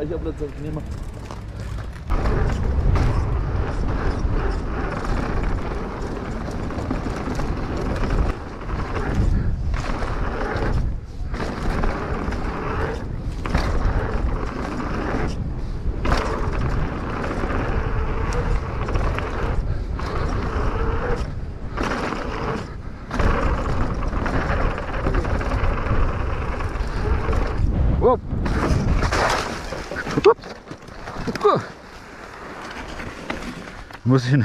Speicherplatz aufnehmen. Muss ich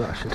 Arschel.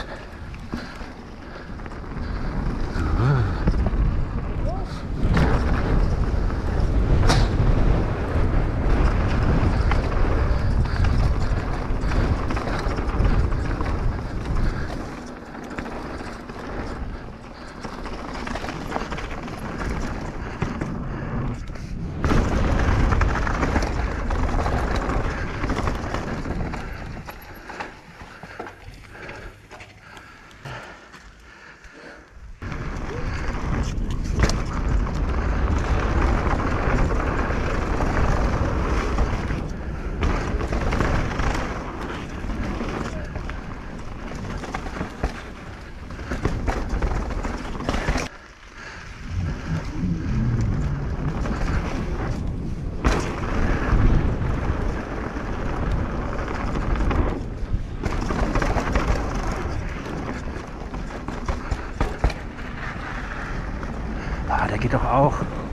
Auch.